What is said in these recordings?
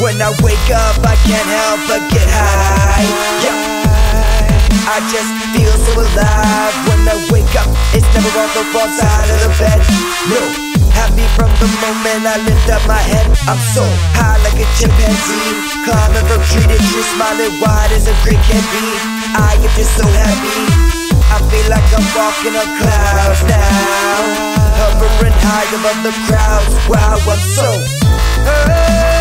wake up, I can't help but get high. Yeah. I just feel so alive when I wake up. It's never on the wrong side of the bed. No, happy from the moment I lift up my head. I'm so high like a chimpanzee, climbing from tree to tree, smiling wide as a grin can be. I am just so happy. I feel like I'm walking on clouds now, hovering high above the crowds. Wow, I'm so. high.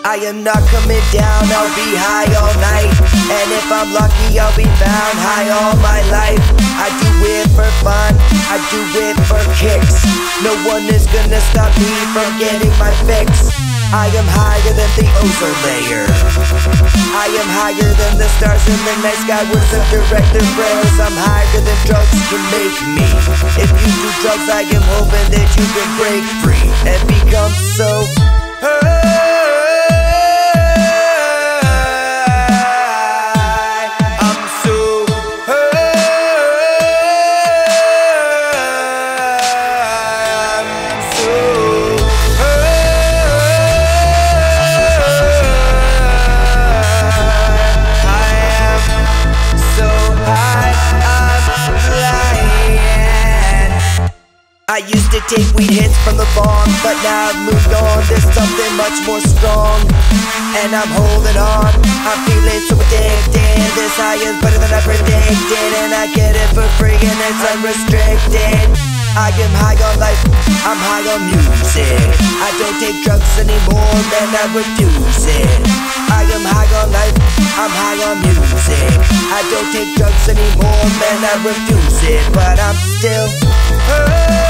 I am not coming down, I'll be high all night. And if I'm lucky, I'll be found high all my life. I do it for fun, I do it for kicks. No one is gonna stop me from getting my fix. I am higher than the ozone layer. I am higher than the stars in the night sky with some director prayers. I'm higher than drugs can make me. If you do drugs, I am hoping that you can break free and become so. I used to take weed hits from the farm, but now I've moved on. There's something much more strong, and I'm holding on. I'm feeling so addicted. This high is better than I predicted, and I get it for free and it's unrestricted. I am high on life, I'm high on music. I don't take drugs anymore, man, I refuse it. I am high on life, I'm high on music. I don't take drugs anymore, man, I refuse it. But I'm still high.